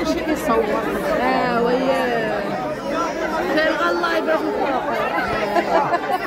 اش يصور آه وياه كان الله يبارك فيك